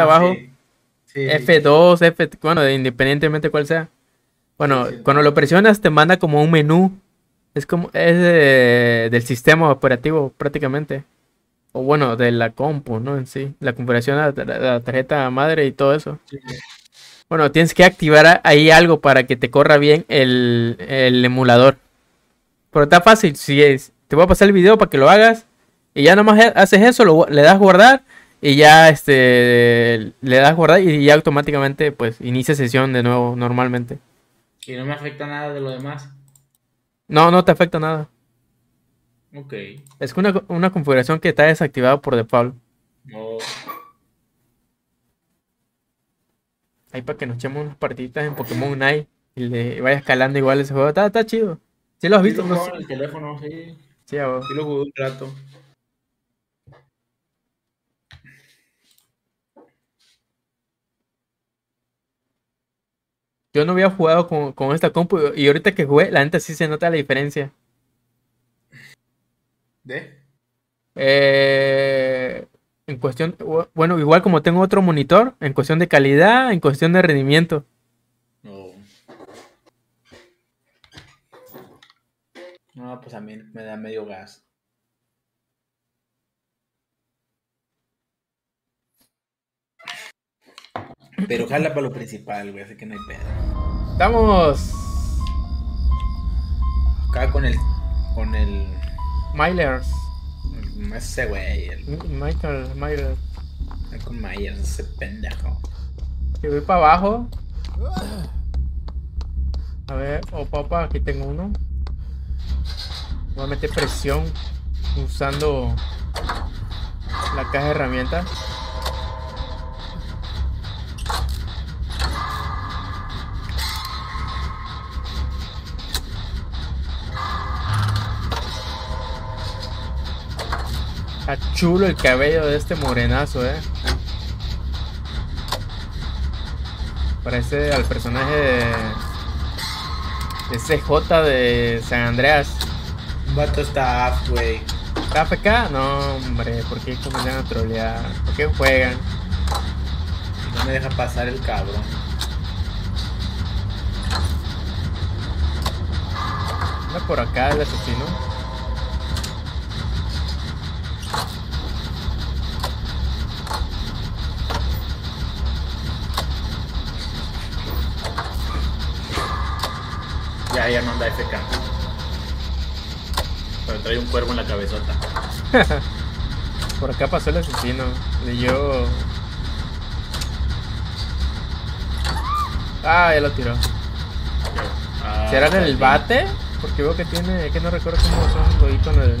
Ah, abajo. F2, F, bueno, independientemente cuál sea. Bueno, cuando lo presionas te manda como un menú. Es como, es del sistema operativo prácticamente. O bueno, de la compu, ¿no? En sí. La configuración de la, tarjeta madre y todo eso. Bueno, tienes que activar ahí algo para que te corra bien el, emulador. Pero está fácil. Si es, te voy a pasar el video para que lo hagas. Y ya nomás haces eso, le das guardar y ya este le das guardar y ya automáticamente pues inicia sesión de nuevo normalmente. ¿Y no me afecta nada de lo demás? No, no te afecta nada. Ok. Es una, una configuración que está desactivada por default. Oh. Ahí para que nos echemos unas partiditas en Pokémon Night y le vaya escalando igual ese juego. Está, está chido. ¿Sí lo has visto? Sí, el teléfono, sí. Sí, a Sí lo jugué un rato. Yo no había jugado con, esta compu y ahorita que jugué, la neta sí se nota la diferencia. ¿De? Eh, en cuestión, bueno, igual como tengo otro monitor, en cuestión de calidad, en cuestión de rendimiento. No. No, pues a mí me da medio gas. Pero jala para lo principal, güey, así que no hay pedo. Estamos. Acá con el. Con el. Myers. Ese güey. El... Michael Myers. Con Myers, ese pendejo. Y voy para abajo. A ver, oh papá, aquí tengo uno. Voy a meter presión usando la caja de herramientas. Está chulo el cabello de este morenazo, eh. Parece al personaje de, de CJ de San Andreas. Un vato está güey. ¿Está FK? No, hombre, ¿por qué comienzan a trolear? ¿Por qué juegan? No me deja pasar el cabrón. Anda por acá el asesino. Ya, ya no anda FK. Pero trae un cuervo en la cabezota. Por acá pasó el asesino. Leyó. Ah, ya lo tiró. Ah, ¿Será en el bate? Porque veo que tiene. Es que no recuerdo cómo son con el.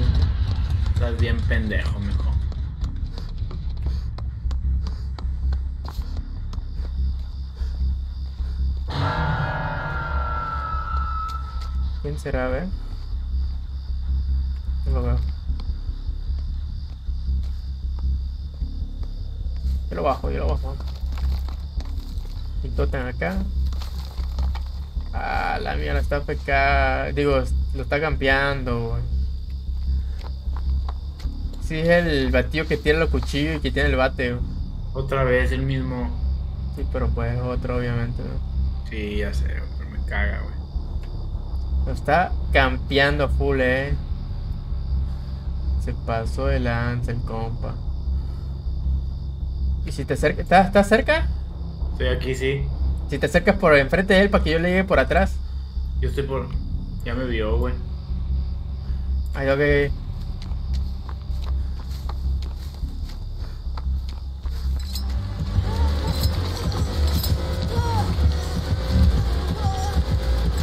Estás bien pendejo, mijo. ¿Quién será? A ver. No lo veo. Yo lo bajo, yo lo bajo. Y totem acá. Ah, la mía está PK. Digo, lo está campeando, Sí, es el batido que tiene los cuchillos y que tiene el bate, Otra vez el mismo. Sí, pero pues otro, obviamente, ¿no? Sí, ya sé, pero me caga, güey. Lo está campeando full, eh. Se pasó de lanza el compa. ¿Y si te acercas? ¿Estás, cerca? Estoy aquí, sí. Si te acercas por enfrente de él para que yo le llegue por atrás. Yo estoy por... Ya me vio, güey. Ay, ok.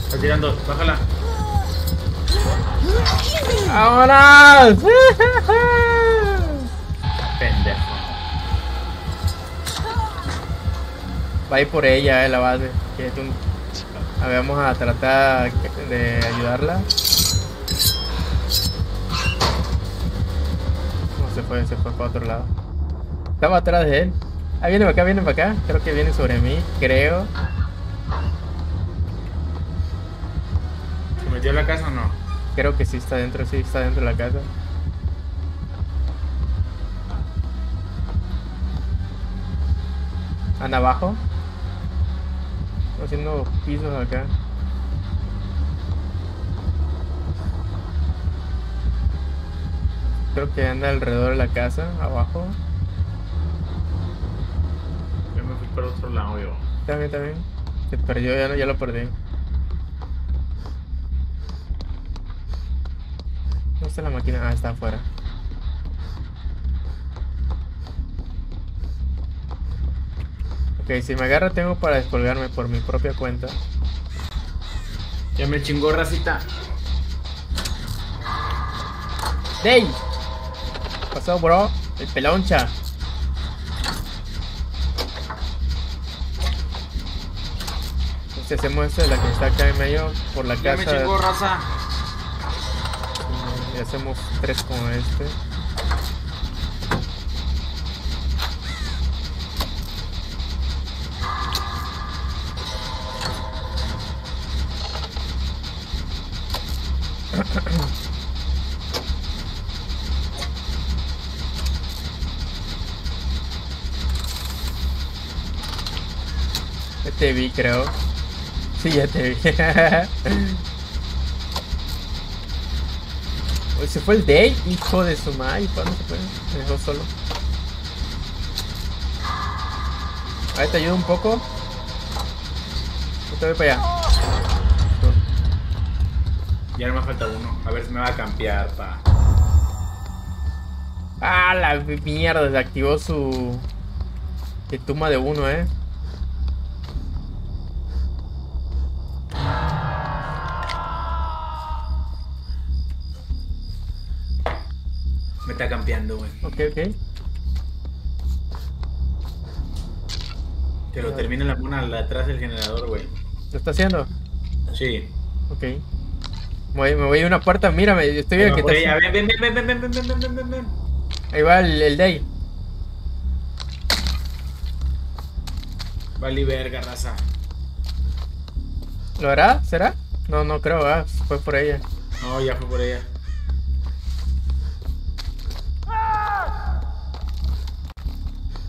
Está tirando, bájala. ¡Vámonos! Pendejo. Va a ir por ella, eh, la base. A ver, vamos a tratar de ayudarla. No se fue, se fue para otro lado. Estaba atrás de él. Ah, viene para acá, viene para acá. Creo que viene sobre mí, creo. metió en la casa? Creo que sí está dentro, sí está dentro de la casa. Anda abajo. Haciendo pisos acá. Creo que anda alrededor de la casa, abajo. Yo me fui para otro lado yo. También, también. Se perdió, ya, ya lo perdí. Está la máquina? Ah, está afuera. Ok, si me agarra tengo para descolgarme por mi propia cuenta. Ya me chingó racita. ¡Dey! ¿Qué pasó, bro? El peloncha. Si hacemos esto de la que está acá en medio por la Ya me casa. chingó raza. Y hacemos tres con este. Ya te vi, creo. Sí, ya te vi. Oye, se fue el Day, hijo de su madre. ¿Cuándo se fue? Me dejó solo. A ver, te ayudo un poco. Te voy para allá. Ya no me falta uno. A ver si me va a campear, pa. Ah, la mierda, desactivó su. De tumba de uno, eh. Me está campeando, güey. Ok, ok. Que lo termine la mona atrás del generador, güey. ¿Lo está haciendo? Sí. Ok. Me voy, a una puerta, mírame, yo estoy Venga, aquí. por ella. Ven, ven, ven, ven, ven, ven, ven, ven, ven, ven, ven. Ahí va el, el Day. Vale, verga, raza. ¿Lo hará? ¿Será? No, no creo, ah, fue por ella. No, ya fue por ella.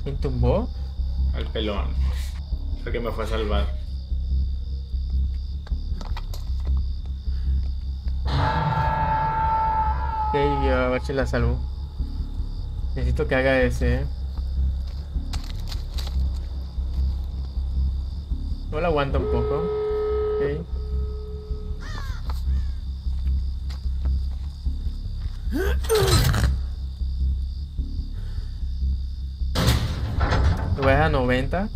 ¿Quién tumbó? Al pelón. Fue que me fue a salvar. Ok, yo a ver si la salvo. Necesito que haga ese, eh. No la aguanta un poco. Ok. Lo voy a dejar a 90.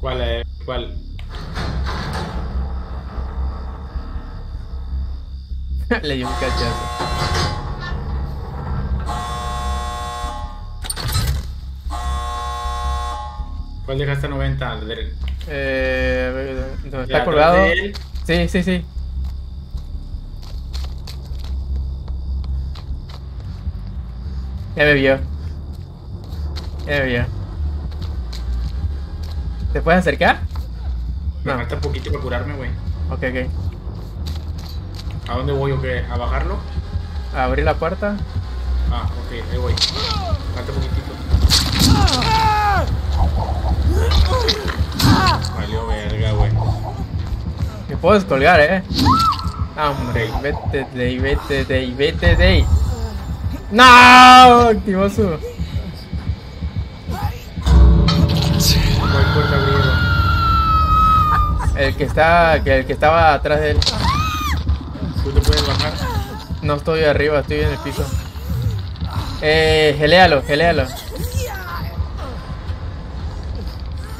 ¿Cuál es? ¿Cuál? Le di un cachazo. ¿Cuál dejaste a 90? Al ver- Eh, a ver, ¿dónde ¿De está colgado? Sí, sí, sí. Ya me vio. Ya me vio. ¿Te puedes acercar? Me No. falta poquito para curarme, güey. Ok, ok. ¿A dónde voy o qué? ¿A bajarlo? Abrí la puerta. Ah, ok, ahí voy. Falta poquitito. Valió verga, güey. Me puedo descolgar, eh. Hombre, vete de ahí, vete de ahí, vete de ahí. ¡No! Activó su. El que está. que el que estaba atrás de él. ¿Tú te puedes bajar? No estoy arriba, estoy en el piso. Eh, geléalo, geléalo.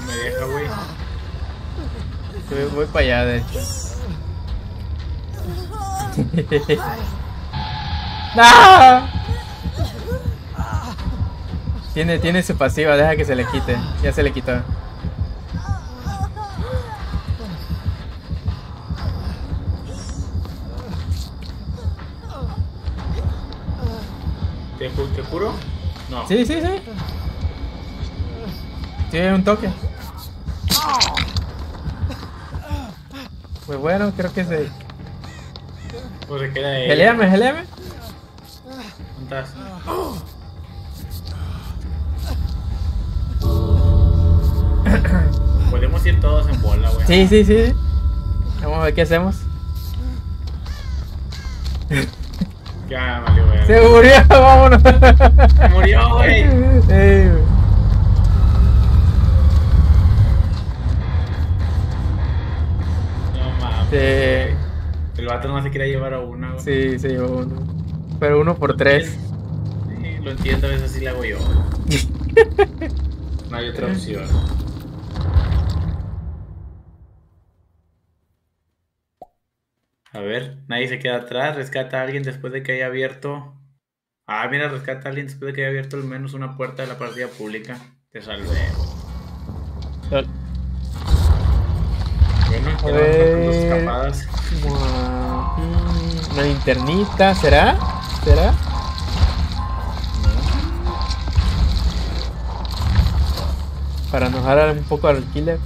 Me deja, güey. Voy, voy para allá, de hecho. ¡No! Tiene, tiene su pasiva, deja que se le quite. Ya se le quitó. ¿Te, cu- te curo? No. Sí, sí, sí. Tiene un toque. Pues bueno, creo que se. Pues se queda ahí. Geléame. ¿Dónde estás? ir todos en bola, güey. Sí, sí, sí. Vamos a ver qué hacemos. Ya, vale, güey. Se murió, vámonos. Se murió, güey. Ey, güey. No mames. Sí, El vato no se quiere llevar a una, güey. sí, se llevó uno. Pero uno por tres. Sí, lo entiendo, a veces así la hago yo. No hay otra opción. A ver, nadie se queda atrás. Rescata a alguien después de que haya abierto. Ah, mira, rescata a alguien después de que haya abierto al menos una puerta de la partida pública. Te salvé. Bueno, A ver. escapadas. Una linternita, ¿será? ¿Será? Para enojar un poco al killer.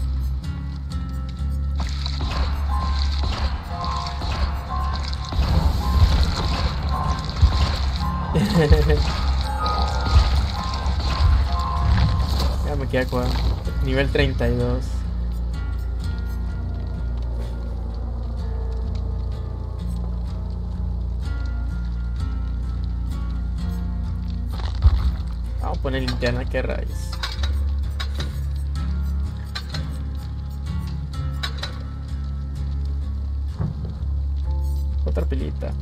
ya me queda con nivel 32. Vamos a poner linterna, que rayos. Otra pilita.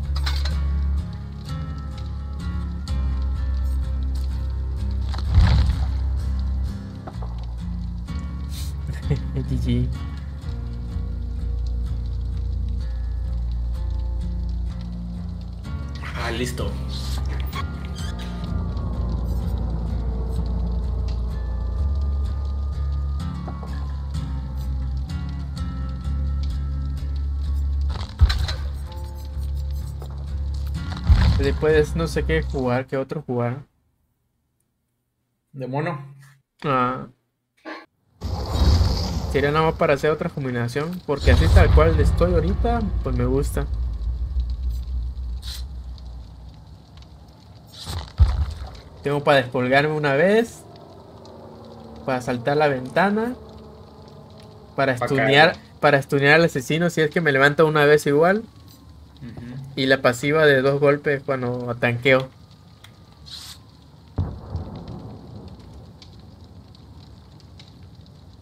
GG. Ah, listo. Después no sé qué jugar, qué otro jugar. De mono. Ah. Sería nada más para hacer otra combinación. Porque así tal cual estoy ahorita, pues me gusta. Tengo para descolgarme una vez. Para saltar la ventana. Para Pa' estunear, para estunear al asesino si es que me levanta una vez igual. Y la pasiva de dos golpes cuando tanqueo.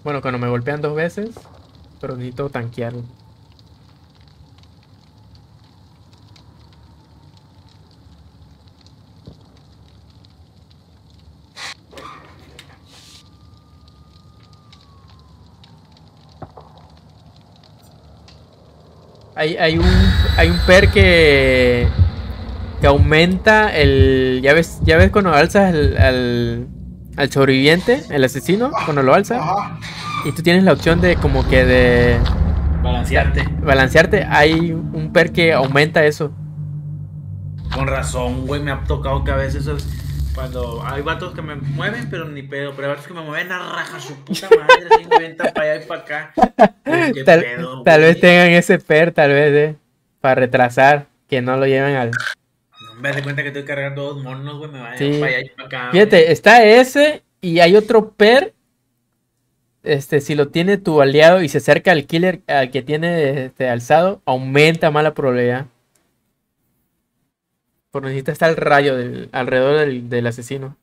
Bueno, cuando me golpean dos veces, pero necesito tanquearlo. Hay, hay un hay un per que que aumenta el ya ves ya ves cuando alzas el- al sobreviviente, el asesino, cuando lo alza Ajá. y tú tienes la opción de como que de Balancearte. balancearte, hay un per que aumenta eso. Con razón, güey, me ha tocado que a veces es- cuando hay vatos que me mueven, pero ni pedo, pero hay vatos que me mueven a raja su puta madre, así me avientan para allá y para acá. Pues, ¿Qué Tal, pedo, tal vez tengan ese per, tal vez, eh, para retrasar, que no lo lleven al... Me das cuenta que estoy cargando dos monos, güey, me vayan Sí. para allá y para acá. Fíjate, está ese y hay otro per. Este, si lo tiene tu aliado y se acerca al killer al que tiene este, alzado, aumenta más la probabilidad. Porque necesita estar el rayo del- alrededor del, del asesino.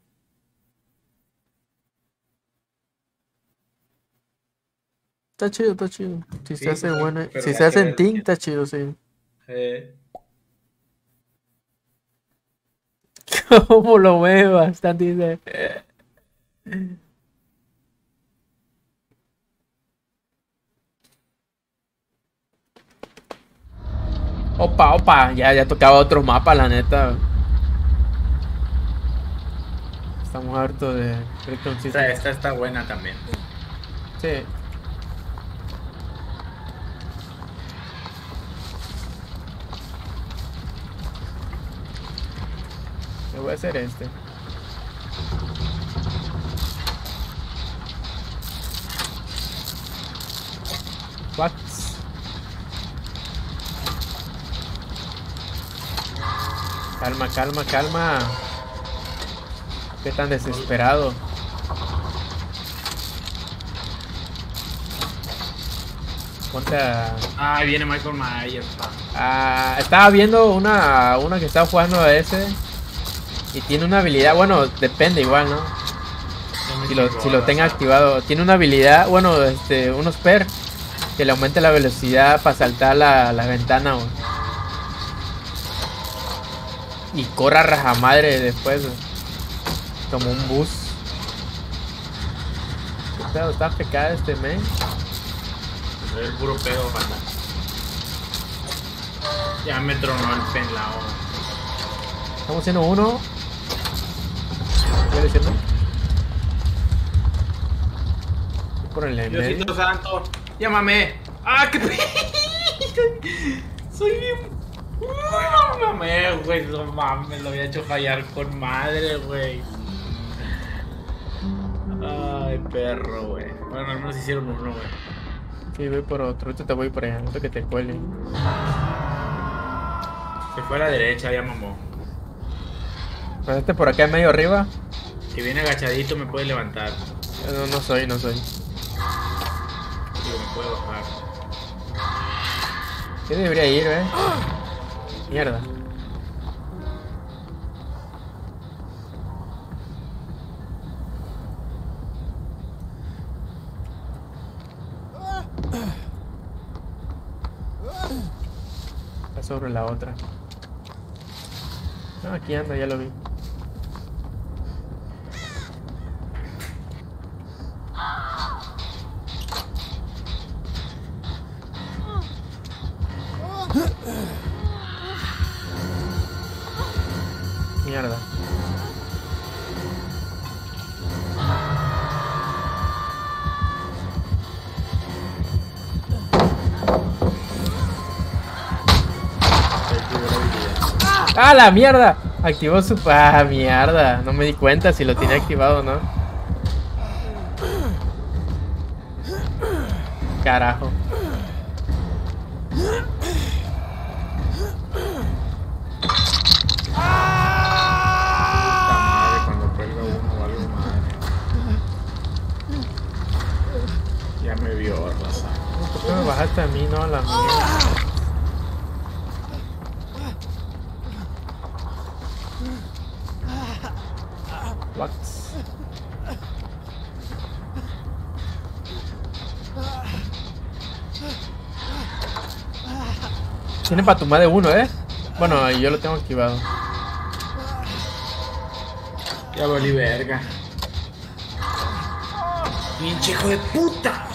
Está chido, está chido. Si Sí, se hace pues, buena, si se hace en bien. está chido, sí. Eh, ¿Cómo lo mueve bastante? dice. Opa, opa, ya, ya tocaba otro mapa, la neta. Estamos hartos de esta, esta está buena también. Sí. Voy a hacer este. What? Calma, calma, calma. ¿Qué tan desesperado? Ponte a... Ah, viene Michael Myers, pa. Ah, estaba viendo una, una que estaba jugando a ese. Y tiene una habilidad, bueno, depende igual, ¿no? Si lo, si lo tenga activado. Tiene una habilidad, bueno, este, unos per que le aumente la velocidad para saltar la, la ventana, güey. Y corra raja madre después, güey. Como un bus. ¿Qué pedo? Está pecado este men. Es el puro pedo, banda. Ya me tronó el pelado. Estamos haciendo uno. ¿Qué le diciendo? Por el medio. Diosito santo, llámame. ¡Ah, qué. Soy bien... No mames, güey, no mames, lo había hecho fallar con madre, güey. Ay, perro, güey. Bueno, al menos hicieron uno, güey. Sí, voy por otro. Ahorita te voy por allá. No que te cuele. Se fue a la derecha, ya mamó. Este por acá medio arriba. Si viene agachadito me puede levantar. No, no soy, no soy. Digo, me puede bajar. ¿Qué debería ir, eh? Mierda. Está sobre la otra. No, aquí anda, ya lo vi. ¡Ah, la mierda! Activó su... ¡Ah, mierda! No me di cuenta si lo tenía activado o no. Carajo. Puta madre, cuando cuelga uno o algo madre. Ya me vio, raza. ¿Por qué me bajaste a mí, no a la mierda? What? Tiene para tumbar de uno, ¿eh? Bueno, yo lo tengo activado. Ya valí verga. Pinche hijo de puta.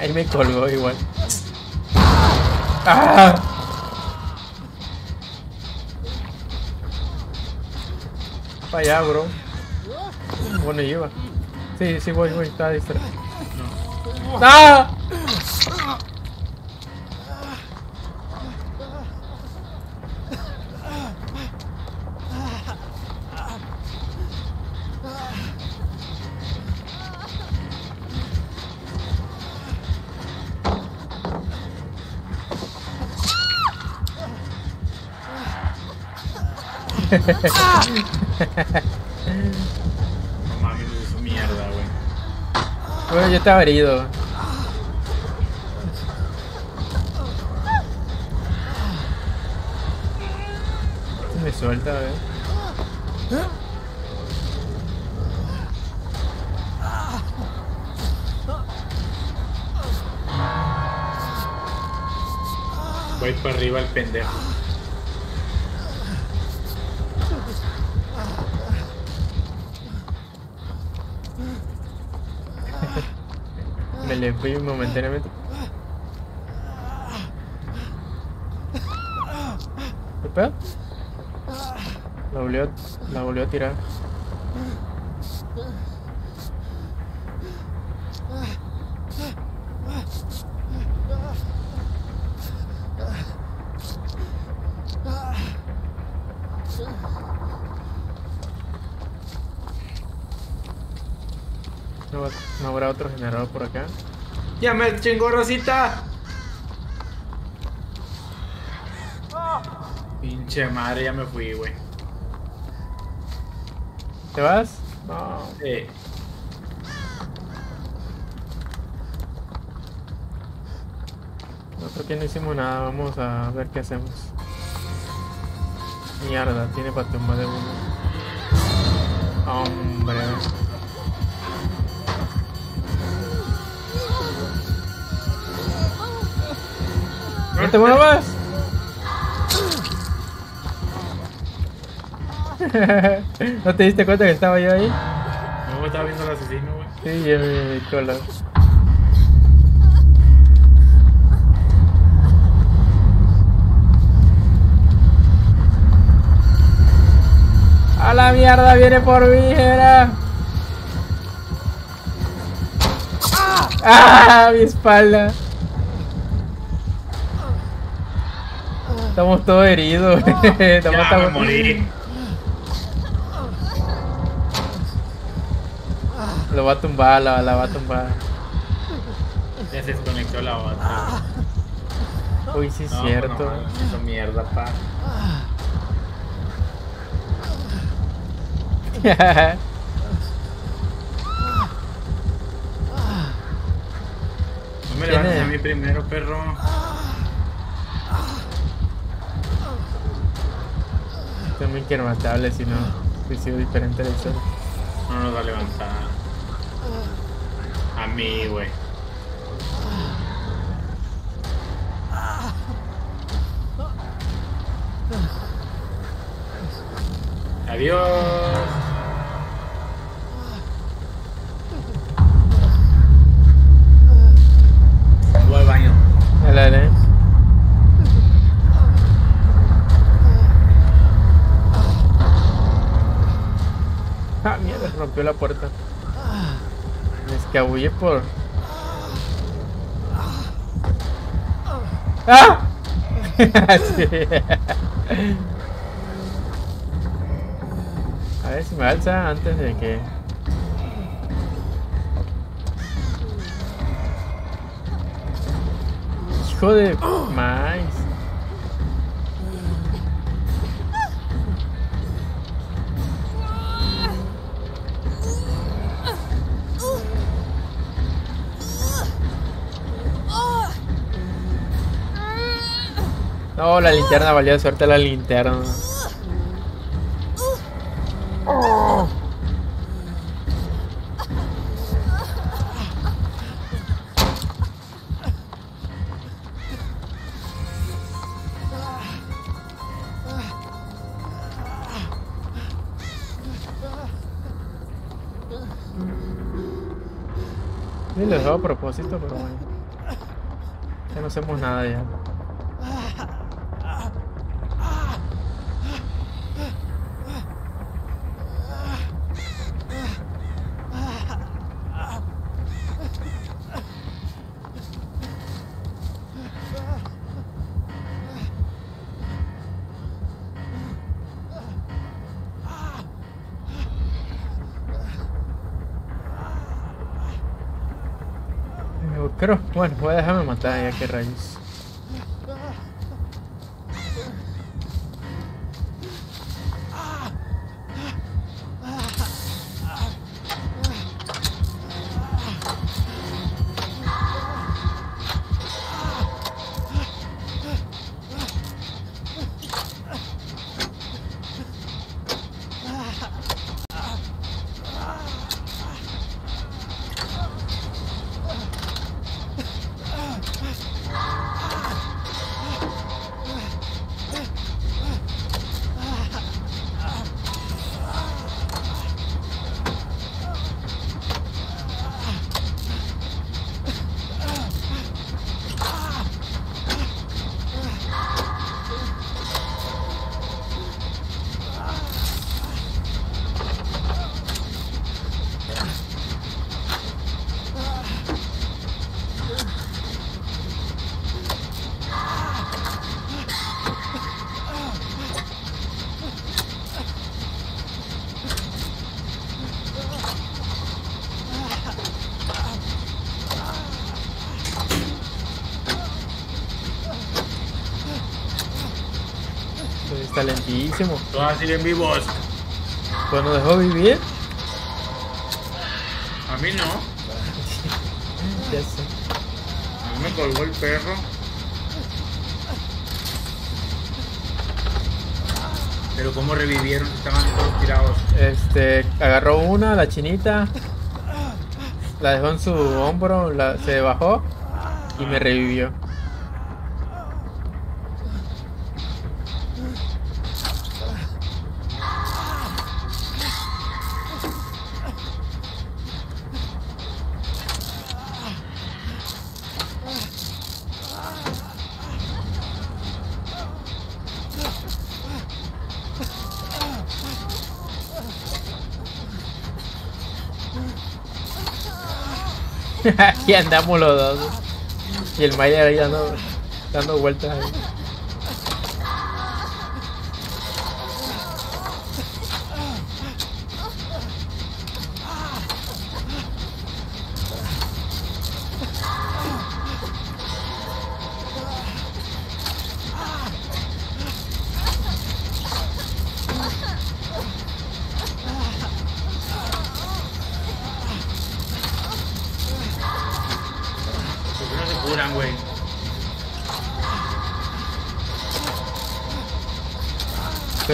Ahí me colgó igual. ¡Ah! Para allá, bro. Bueno, lleva. Sí, sí, voy, voy, está distraído. ¡Ah! Bueno, yo estaba herido. Me suelta, eh. Voy para arriba el pendejo. Me le fui momentáneamente. ¿Qué pedo? La volvió, la volvió a tirar. No, habrá otro generador por acá. Ya me chingó Rosita. Pinche madre, ya me fui, güey. ¿Te vas? No. Sí. No, creo que no hicimos nada. Vamos a ver qué hacemos. Mierda, tiene para tumba de uno. Hombre. Te muevas? ¿No te diste cuenta que estaba yo ahí? No, estaba viendo al asesino, güey. Sí, yo me cola. A la mierda, viene por mí, era. ¡Ah! Mi espalda. Estamos todos heridos. Estamos ya, a morir. Lo va a tumbar, la, la va a tumbar. Ya se desconectó la otra. Uy, sí es cierto. No, mierda, pa. no me levantes a mí primero, perro. También quiero matarle, si no, si sido diferente la historia. No nos va a levantar. A mí, güey. Adiós. Voy al baño. Dale, dale. Rompió la puerta. Me escabullé por... ¡Ah! A ver si me alza antes de que... Hijo de... Maíz. No, la linterna valió suerte la linterna. Sí, lo dejó a propósito, pero bueno. Ya no hacemos nada ya. Voy a dejarme matar ya que rayos. Está lentísimo. Todos así en vivos. Pues nos dejó vivir. A mí no. Ya sé. A mí me colgó el perro. Pero cómo revivieron, estaban todos tirados. Este, agarró una, la chinita. La dejó en su hombro, la, se bajó y me revivió. Aquí andamos los dos. Y el Maya ahí dando, dando vueltas.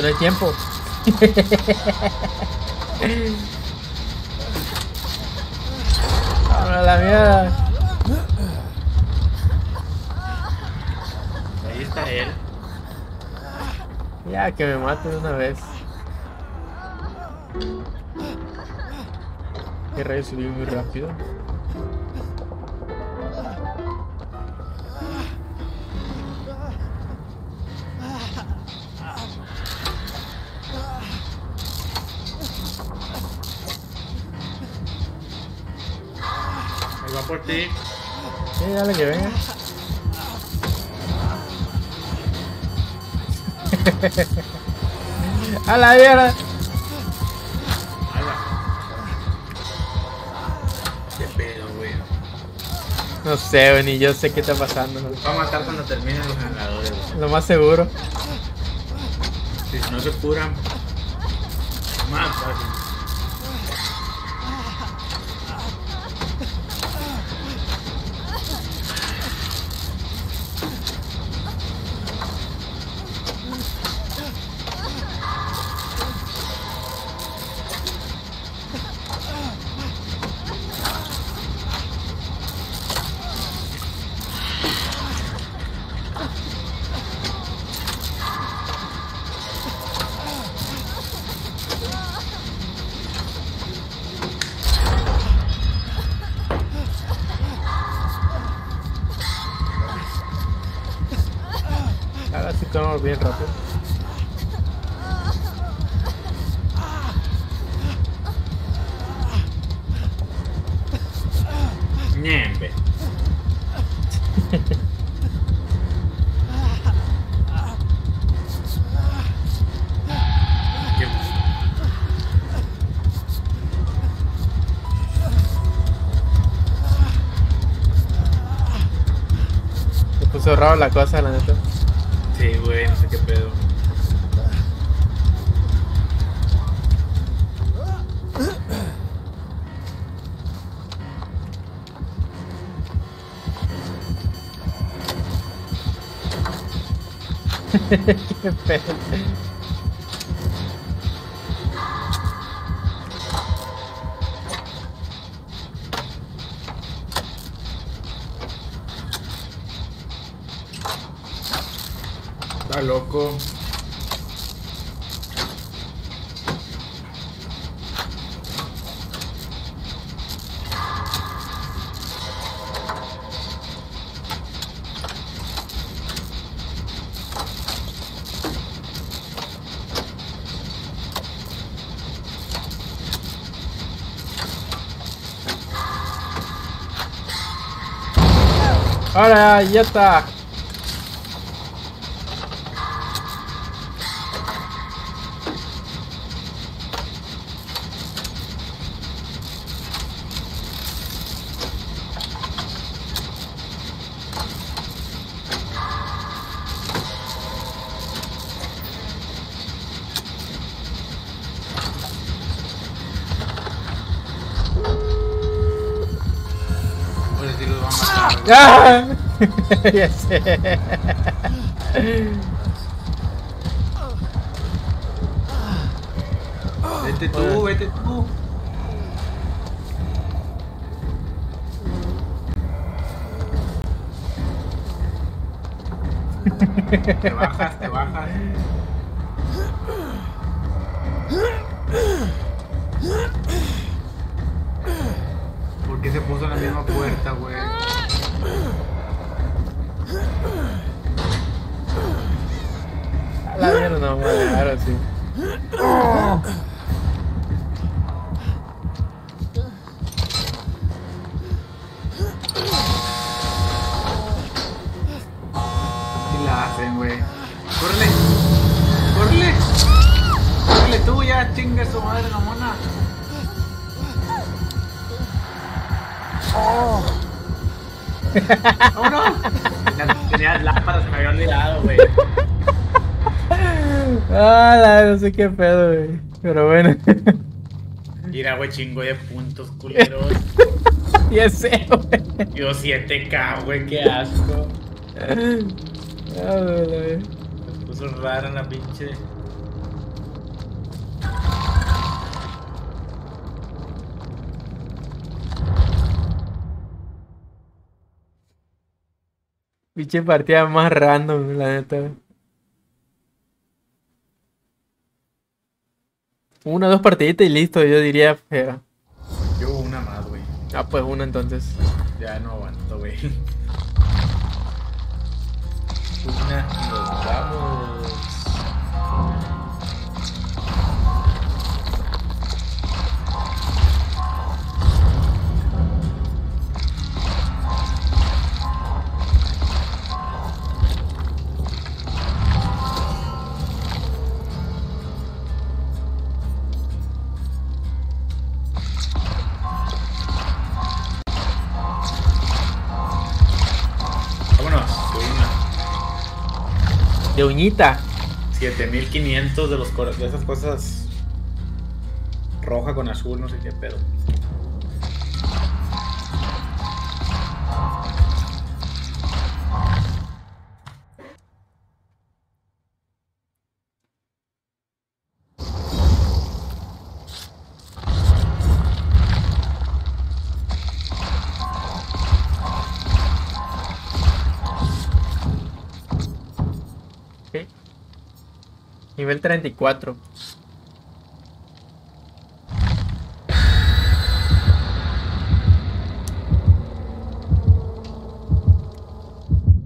Pero hay tiempo. Vámonos a la mierda. Ahí está él. Ya que me mate de una vez. Qué rayos subí muy rápido. Ti. Sí, dale que venga. a la mierda. Qué pedo, güey. No sé, güey, ni yo sé qué está pasando. güey. Va a matar cuando terminen los ganadores, güey. Lo más seguro. Si no se curan, bien rápido. Ñembe. Raro la cosa, la neta. Está loco. Ahora, ya está. ¡Ah! Ya sé. Vete tú, vete tú. te bajas, te bajas. ¡Vámonos! Tenía, tenía lámparas, se me había olvidado, güey. Ah, la- no sé qué pedo, güey. Pero bueno. Mira, güey, chingo de puntos, culeros. ya sé, güey. Yo 7K, güey, qué asco. Ah, güey. Se puso rara la pinche. Pinche partida más random, la neta. Una, dos partiditas y listo, yo diría. Era. Yo una más, güey. Ah, pues una entonces. Ya no aguanto, güey. Una y nos vamos. De uñita. 7500 de los de esas cosas roja con azul, no sé qué pedo. Nivel 34.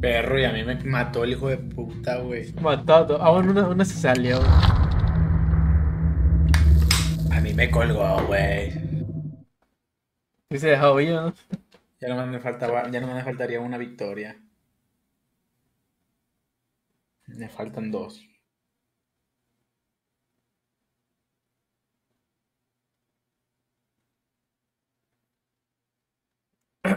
Perro, y a mí me mató el hijo de puta, güey. Matado. Ah, bueno, una, una se salió. A mí me colgó, güey. Y se dejó ¿no? Ya no me faltaba, ya no me faltaría una victoria. Me faltan dos.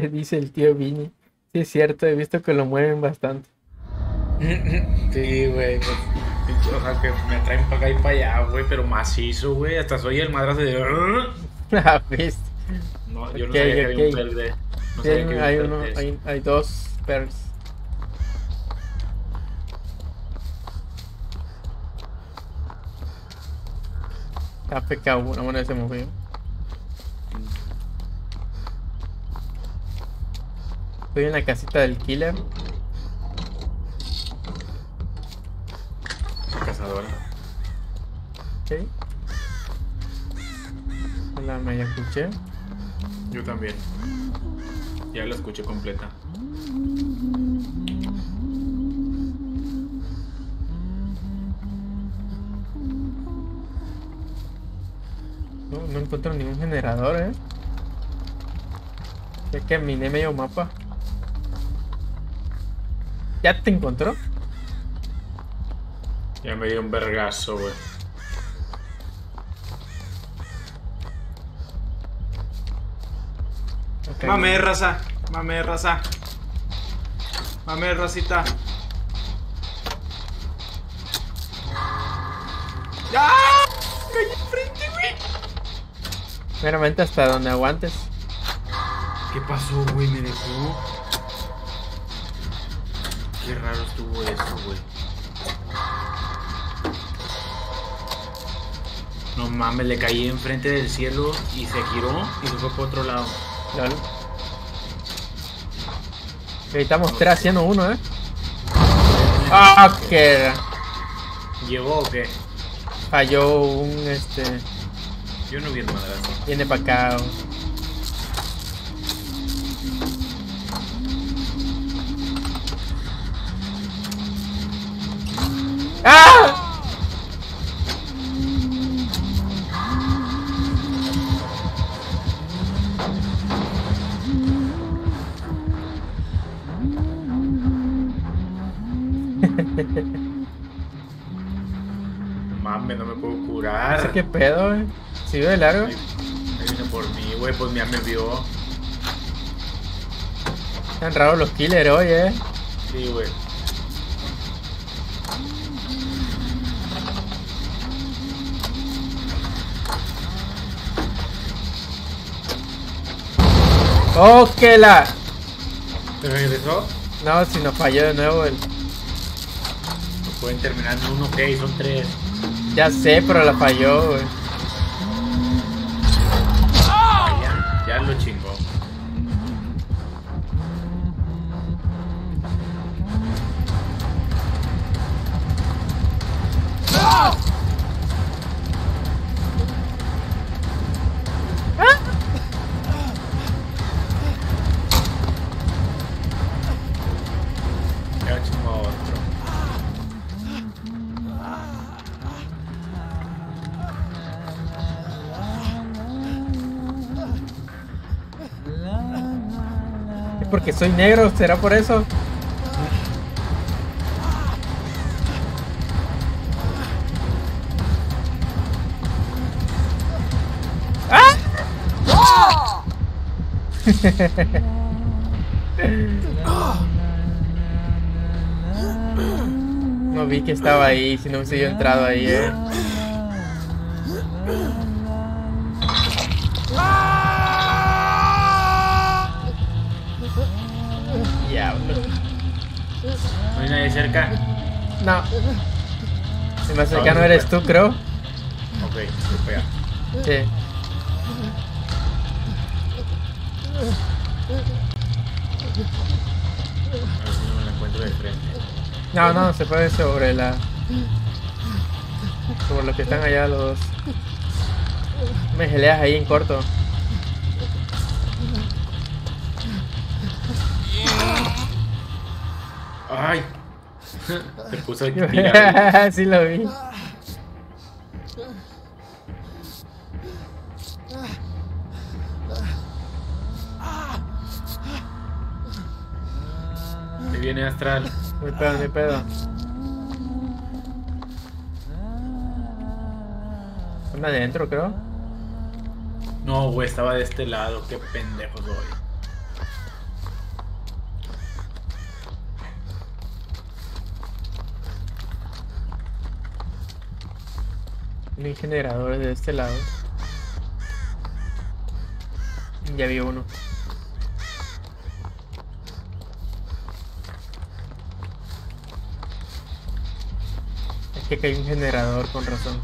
Dice el tío Vini. Sí, es cierto, he visto que lo mueven bastante. Sí, güey. pues, O sea, que me traen para acá y para allá, güey, pero macizo, güey. Hasta soy el madrazo de. Ah, ¿viste? No, yo no sabía que había un ok. verde. No Sí, sabía que había hay, un uno, verde. hay, hay dos perks. AFK uno, bueno, se movió. Estoy en la casita del killer. generadora. Ok. La media escuché. Yo también. Ya la escuché completa. No, no encuentro ningún generador, eh. Es que miné medio mapa. ¿Ya te encontró? Ya me dio un vergazo, güey. Ok. Mame, raza. Mame, raza. Mame, racita. ¡Ya! ¡Caí enfrente, güey! Meramente hasta donde aguantes. ¿Qué pasó, güey? Me dejó. Qué raro estuvo eso, güey. No mames, le caí enfrente del cielo y se giró y se fue por otro lado. Lol. Necesitamos 3 haciendo uno, eh. Ah, que ¿Llegó o qué? falló un este. Yo no vi el madrazo. Viene para acá. ¿Sigue de largo? Ahí ahí viene por mí, güey, pues ya me vio. Están raros los killers hoy, eh. Sí, güey. ¡Oh, que la! ¿Te regresó? No, si nos falló de nuevo el. No pueden terminar en uno, ok, son tres. Ya sé, pero la falló, güey. Soy negro, ¿será por eso? No vi que estaba ahí, si no hubiese yo entrado ahí, eh. El más cercano eres tú, creo. Ok, espera. Sí. A ver si no me la encuentro de frente. No, no, se fue sobre la. Sobre los que están allá los dos. Me geleas ahí en corto. Se puso a tirar. sí lo vi. Me viene astral. Mi pedo, mi pedo. Anda adentro, creo. No, güey, estaba de este lado. Qué pendejo soy. Mi generador es de este lado. Ya vi uno. Es que hay un generador con razón.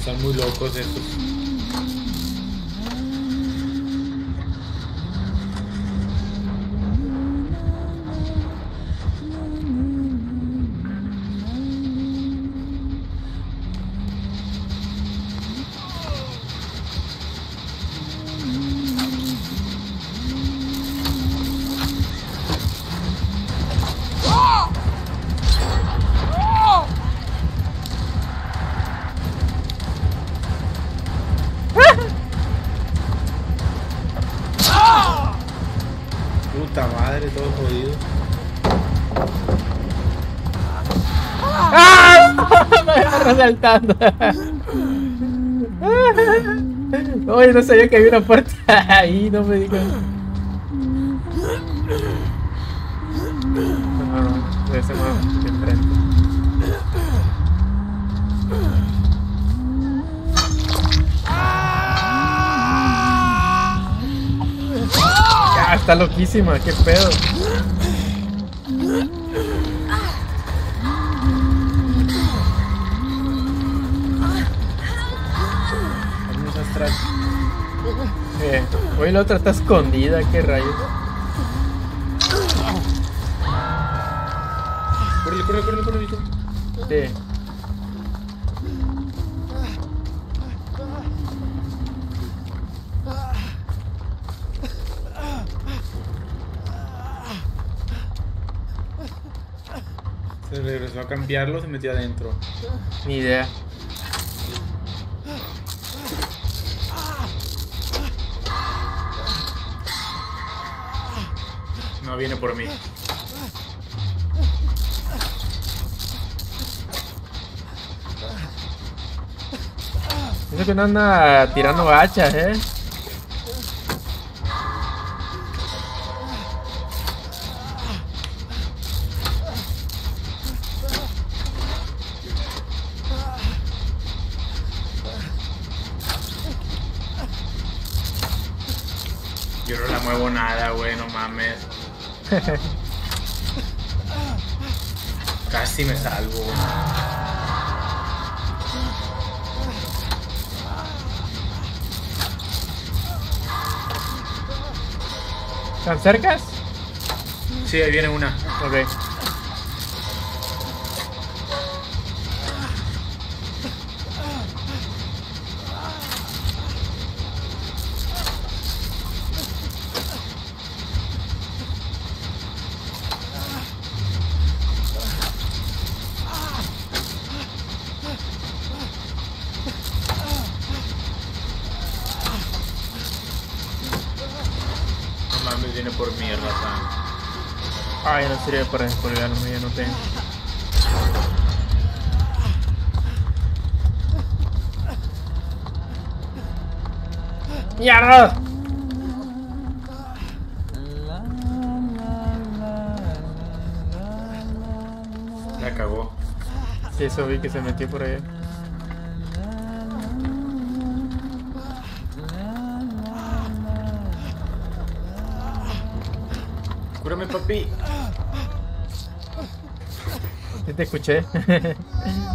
Están muy locos estos. Saltando. Oye, no sabía que había una puerta ahí, no me digas. No. Ah, está loquísima, qué pedo. Eh, oye, la otra está escondida, qué rayos. Córrele, córrele, córrele, córrele. hijo. Sí. Se regresó a cambiarlo, se metió adentro. Ni idea. No viene por mí. Eso que no anda tirando hachas, eh. Salvo. ¿Están cercas? Sí, ahí viene una. Ok. No mames, viene por mí, raza. Ay, no sirve para descolgarme, ya no tengo. ¡Mierda! La cagó. Sí, eso vi que se metió por ahí. Cúrame, papi. Sí te escuché.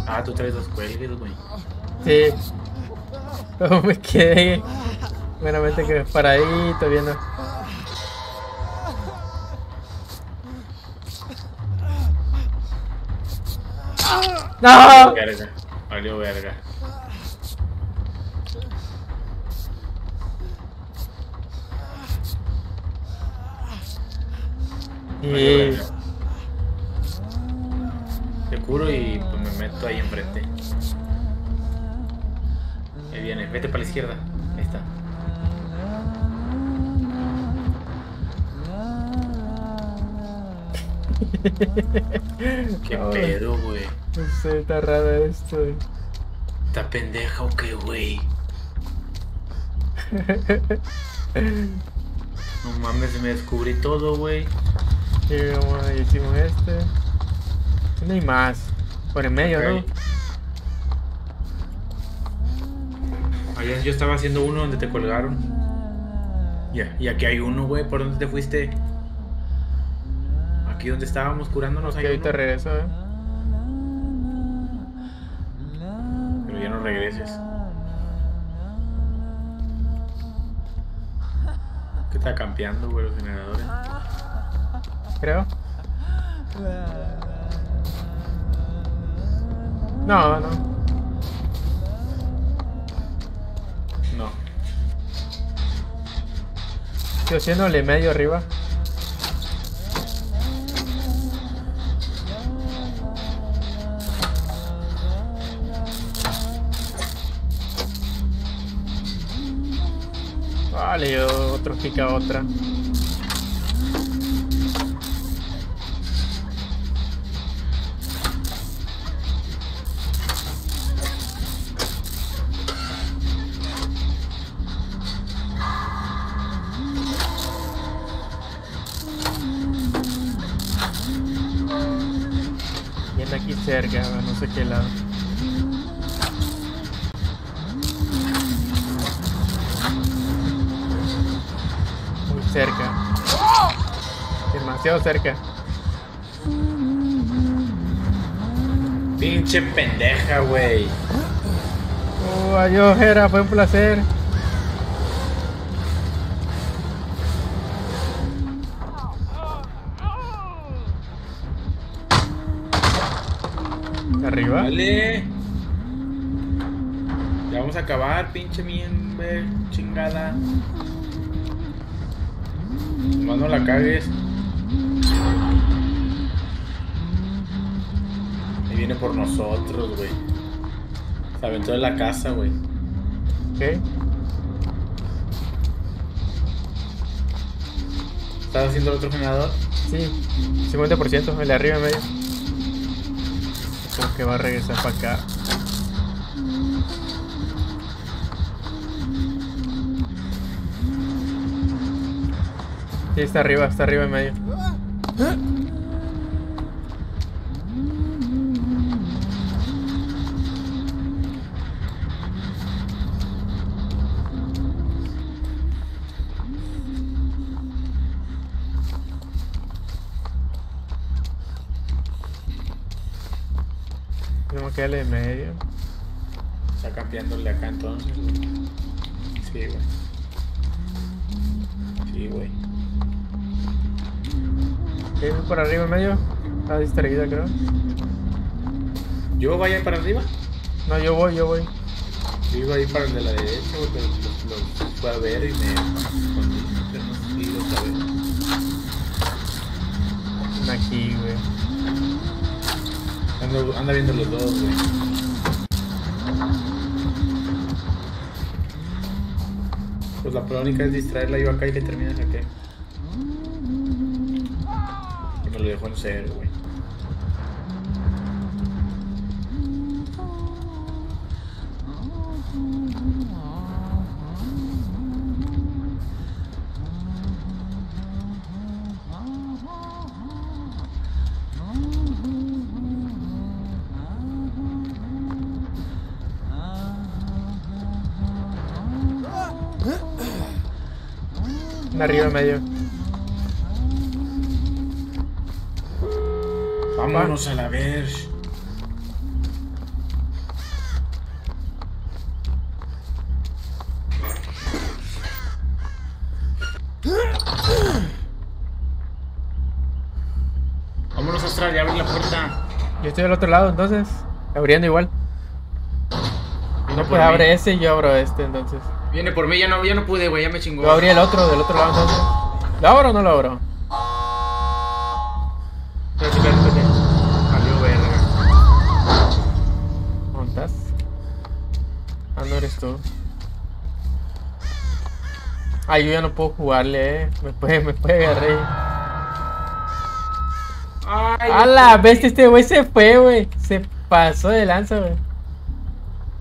Ah, tú traes los cuelgues, güey. sí. Como me quedé. Meramente que paradito viendo. ¡No! Verga. Valió verga. Valió Y... verga. Te curo y ahí enfrente. Ahí viene, vete para la izquierda. Ahí está. ¿Qué Ay. pedo, güey? No sé, está raro esto. eh. ¿Está pendeja o qué, güey? No mames, me descubrí todo, güey. Y vamos, ahí hicimos este. No hay más. Por el medio, okay. ¿no? Allá yo estaba haciendo uno donde te colgaron. Y aquí hay uno, güey. ¿Por dónde te fuiste? Aquí donde estábamos curándonos. Que ahorita regreso, eh. Pero ya no regreses. ¿Qué está campeando, güey, los generadores? Creo. No, no. No. Estoy haciéndole medio arriba. Vale, otro kick a otra. Sé qué lado. Muy cerca. Demasiado cerca. Pinche pendeja, güey. Oh, adiós, Hera, fue un placer. Vale. Ya vamos a acabar, pinche miembe, chingada. Nomás no la cagues. Ahí viene por nosotros, güey. Se aventó de la casa, güey. Ok. ¿Estás haciendo el otro generador? Sí, 50%, el de arriba en medio. Creo que va a regresar para acá. Sí, está arriba, está arriba en medio. En medio. Está campeándole acá entonces. Sí, güey. Sí, güey. ¿Qué por arriba en medio? Está distraída, creo. ¿Yo vaya para arriba? No, yo voy, yo voy. Yo iba a ir para el de la derecha, güey, pero lo, fue a ver y me escondí. Pero no sé si lo sabe. Una Aquí, güey. Anda, anda viendo los dos, güey. Pues la prueba única es distraerla yo acá y que termines acá. Y me lo dejó en cero, güey. Arriba medio. Vámonos a la ver. Vámonos Astral, ya abre la puerta. Yo estoy al otro lado, entonces. Abriendo igual. No, pues mí. abre ese y yo abro este, entonces. Viene por mí, ya no, ya no pude, güey, ya me chingó. Yo abrí el otro, del otro lado, entonces. ¿Lo abro o no lo abro? Espérate, espérate, espérate. Valió verga. ¿Dónde estás? Ah, no eres tú. Ay, yo ya no puedo jugarle, eh. Me puede, me puede agarrar. Ay, A la bestia, este güey se fue, güey. Se pasó de lanza, güey.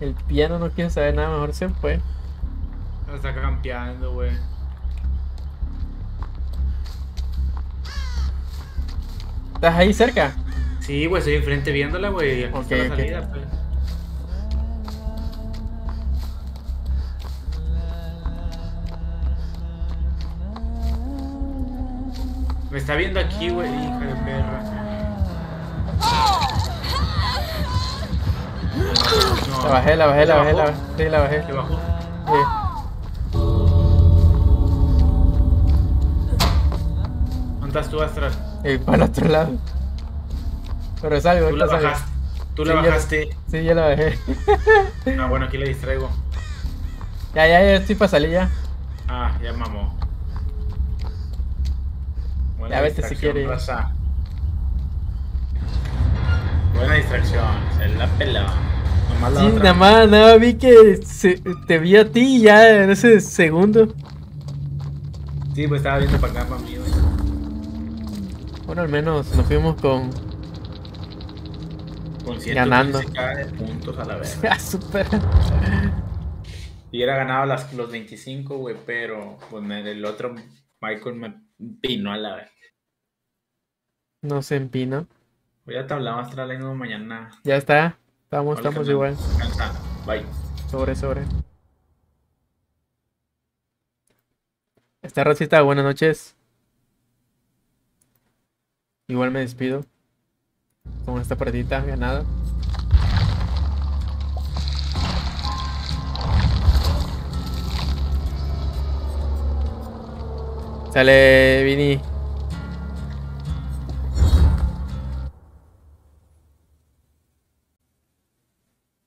El piano no quiere saber nada, mejor se fue. Está campeando, güey. ¿Estás ahí cerca? Sí, güey, estoy enfrente viéndola, güey. Aquí Ok, está la salida, pues. Me está viendo aquí, güey, hija de perra. No, La bajé, la bajé, la ¿Le bajé, la bajé. Sí, la bajé. ¿Le bajó? Sí. Estás tú, Astral? Y para el otro lado. Pero salgo, Tú la salgo. bajaste. Tú Sí, la ya- bajaste. Sí, ya lo bajé. Ah, bueno, aquí le distraigo. Ya, ya, ya estoy para salir ya. Ah, ya mamó. Buena Ya vete si distracción, quiere. raza. Buena distracción, se la peló. Nomás la Sí, otra. nada más, nada más vi que se- te vi a ti ya en ese segundo. Sí, pues estaba viendo para acá, para mí. Bueno, al menos nos fuimos con. Con Ganando. 115k de puntos a la vez. Ah, super. Y era ganado las, los 25, güey, pero pues el otro Michael me pino a la vez. No se empina. Pues ya te hablamos, nos vemos mañana. Ya está. Estamos, Vale, estamos igual. Bye. Sobre, sobre. Esta racita, buenas noches. Igual me despido. Con esta partidita ganada. Sale, Vini.